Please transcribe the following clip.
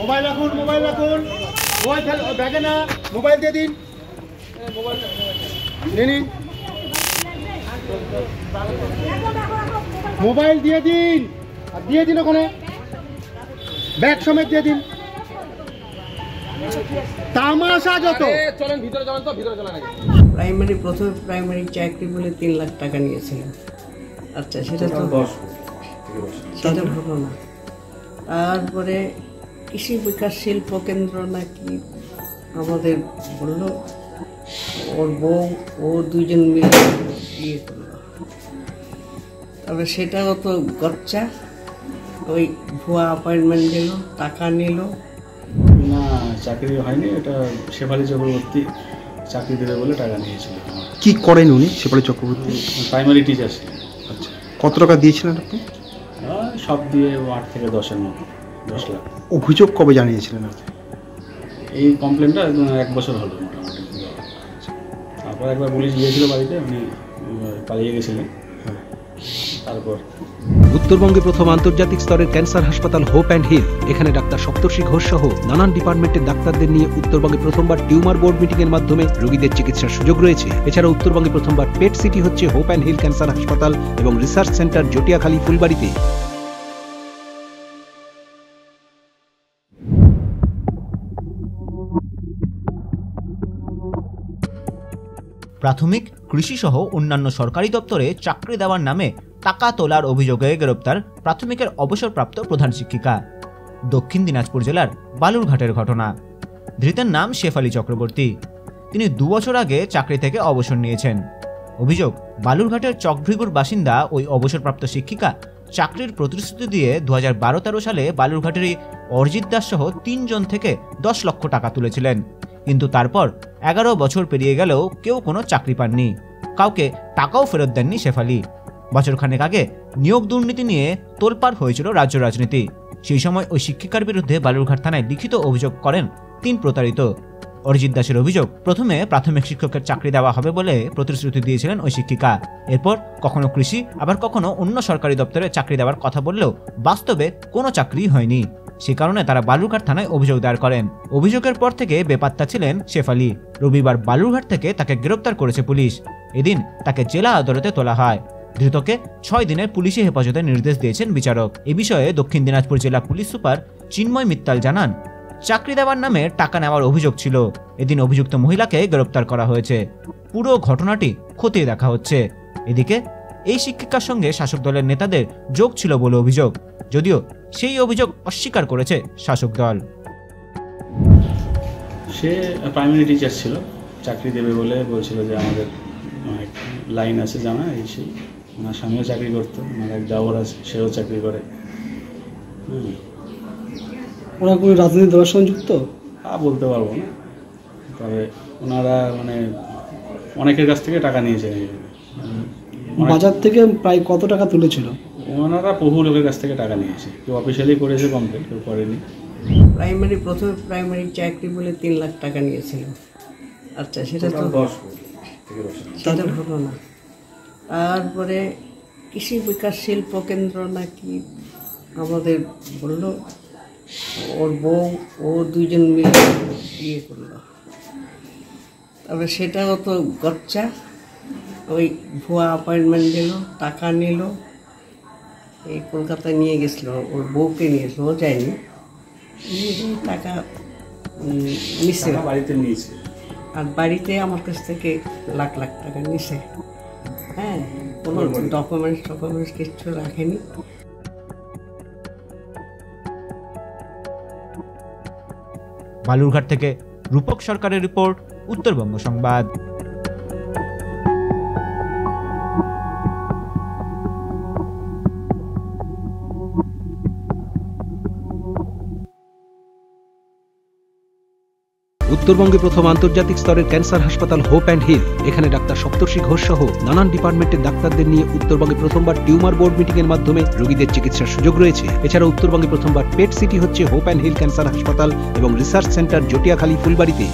Mobile রাখুন mobile রাখুন। Mobile ব্যাগে না মোবাইল দিয়ে দিন। নিয়ে নিন। মোবাইল দিয়ে দিন। আর দিয়ে দিন ওখানে। ব্যাগ সমেত দিয়ে দিন। তামাশা যত। চলেন ভিতরে চলেন তো ভিতরে চলেন প্রাইমারি প্রথমে প্রাইমারি চাকরি বলে তিন লাখ টাকা নিয়েছিলেন আচ্ছা সেটা তো সেটা হলো না। তারপরে কৃষি বিকাশ শিল্প কেন্দ্র নাকি? আমাদের বলল ওর বউ ও দুজন মিলে ইয়ে করল। তবে সেটাও তো গচ্চা। ওই ভুয়া অ্যাপয়েন্টমেন্ট দিল টাকা নিল। না চাকরি হয়নি এটা শেফালি চক্রবর্তী চাকরি দেবে বলে টাকা নিয়েছিল। কি করেন উনি সেপালি চক্রবর্তী? প্রাইমারি টিচার ছিলেন। আচ্ছা। কত টাকা দিয়েছিলেন আপনি? সব দিয়ে আট থেকে দশের মতো। অভিযোগ কবে জানিয়েছিলেন আপনি? এই কমপ্লেনটা এক বছর হলো মোটামুটি। তারপর একবার পুলিশ গিয়েছিল বাড়িতে উনি পালিয়ে গেছিলেন। তারপর উত্তরবঙ্গে প্রথম আন্তর্জাতিক স্তরের ক্যান্সার হাসপাতাল হোপ অ্যান্ড হিল। এখানে ডাক্তার সপ্তর্ষি ঘোষ সহ নানান ডিপার্টমেন্টের ডাক্তারদের নিয়ে উত্তরবঙ্গে প্রথমবার টিউমার বোর্ড মিটিং এর মাধ্যমে রোগীদের চিকিৎসার সুযোগ রয়েছে। এছাড়া উত্তরবঙ্গে প্রথমবার পেট সিটি হচ্ছে হোপ অ্যান্ড হিল ক্যান্সার হাসপাতাল এবং রিসার্চ সেন্টার জটিয়াখালী ফুলবাড়িতে। প্রাথমিক, কৃষিসহ অন্যান্য সরকারি দপ্তরে চাকরি দেওয়ার নামে টাকা তোলার অভিযোগে গ্রেপ্তার প্রাথমিকের অবসরপ্রাপ্ত প্রধান শিক্ষিকা। দক্ষিণ দিনাজপুর জেলার বালুরঘাটের ঘটনা। ধৃতের নাম শেফালি চক্রবর্তী। তিনি দু বছর আগে চাকরি থেকে অবসর নিয়েছেন। অভিযোগ, বালুরঘাটের চকভৃগুর বাসিন্দা ওই অবসরপ্রাপ্ত শিক্ষিকা চাকরির প্রতিশ্রুতি দিয়ে দু হাজার বারো তেরো সালে বালুরঘাটেরই অরিজিৎ দাস সহ তিনজন থেকে দশ লক্ষ টাকা তুলেছিলেন। কিন্তু তারপর এগারো বছর পেরিয়ে গেলেও কেউ কোনো চাকরি পাননি। কাউকে টাকাও ফেরত দেননি শেফালি। বছরখানেক আগে নিয়োগ দুর্নীতি নিয়ে তোলপাড় হয়েছিল রাজ্য রাজনীতি। সেই সময় ওই শিক্ষিকার বিরুদ্ধে বালুরঘাট থানায় লিখিত অভিযোগ করেন তিন প্রতারিত। অরিজিৎ দাসের অভিযোগ, প্রথমে প্রাথমিক শিক্ষকের চাকরি দেওয়া হবে বলে প্রতিশ্রুতি দিয়েছিলেন ওই শিক্ষিকা। এরপর কখনো কৃষি, আবার কখনো অন্য সরকারি দপ্তরে চাকরি দেওয়ার কথা বললেও বাস্তবে কোনো চাকরি হয়নি। সে কারণে তারা বালুরঘাট থানায় অভিযোগ দায়ের করেন। অভিযোগের পর থেকে বেপাত্তা ছিলেন শেফালি রবিবার বালুরঘাট থেকে তাকে গ্রেপ্তার করেছে পুলিশ। এদিন তাকে জেলা আদালতে তোলা হয়। ধৃতকে ছয় দিনের পুলিশি হেফাজতের নির্দেশ দিয়েছেন বিচারক। এ বিষয়ে দক্ষিণ দিনাজপুর জেলা পুলিশ সুপার চিন্ময় মিত্তাল জানান। চাকরি দেওয়ার নামে টাকা নেওয়ার অভিযোগ ছিল। এদিন অভিযুক্ত মহিলাকে গ্রেপ্তার করা হয়েছে। পুরো ঘটনাটি খতিয়ে দেখা হচ্ছে। এদিকে, এই শিক্ষিকার সঙ্গে শাসক দলের নেতাদের যোগ ছিল বলে অভিযোগ। যদিও সেই অভিযোগ অস্বীকার করেছে শাসক দল। সে প্রাইমারি টিচার ছিল। চাকরি দেবে বলে বলছিল যে আমাদের লাইন আছে জানা, এই সেই। ওনার স্বামীও চাকরি করতো ওনার এক দেওয়ার আছে, সেও চাকরি করে। ওরা কোনো রাজনীতি দলের সঙ্গে যুক্ত? তা বলতে পারব না। তবে ওনারা মানে অনেকের কাছ থেকে টাকা। অনেক- বাজার থেকে প্রায় কত টাকা তুলেছিল? ওনারা বহু লোকের কাছ থেকে টাকা নিয়েছে। কেউ অফিসিয়ালি করেছে কমপ্লেন কেউ করেনি। প্রাইমারি প্রথম প্রাইমারি চাকরি বলে তিন লাখ টাকা নিয়েছিল। আচ্ছা সেটা তো সেটা হলো না। তারপরে কৃষি বিকাশ শিল্প কেন্দ্র নাকি আমাদের বলল ওর বউ ও দুজন মিলে ইয়ে করল। তবে সেটাও তো গচ্চা ওই ভুয়া অ্যাপয়েন্টমেন্ট দিল টাকা নিল এই কলকাতায় নিয়ে গেছিল ওর বউকে নিয়েছিল ও যায়নি। টাকা নিছে। বাড়িতে নিয়েছে। আর বাড়িতে আমার কাছ থেকে লাখ লাখ টাকা নিছে। হ্যাঁ কোনো ডকুমেন্টস টকুমেন্টস কিচ্ছু রাখেনি। বালুরঘাট থেকে রূপক সরকারের রিপোর্ট উত্তরবঙ্গ সংবাদ। উত্তরবঙ্গে প্রথম আন্তর্জাতিক স্তরের ক্যান্সার হাসপাতাল হোপ অ্যান্ড হিল। এখানে ডাক্তার সপ্তর্ষি ঘোষ সহ নানান ডিপার্টমেন্টের ডাক্তারদের নিয়ে উত্তরবঙ্গে প্রথমবার টিউমার বোর্ড মিটিং এর মাধ্যমে রোগীদের চিকিৎসার সুযোগ রয়েছে। এছাড়া উত্তরবঙ্গে প্রথমবার পেট সিটি হচ্ছে হোপ অ্যান্ড হিল ক্যান্সার হাসপাতাল এবং রিসার্চ সেন্টার জটিয়াখালী ফুলবাড়িতে।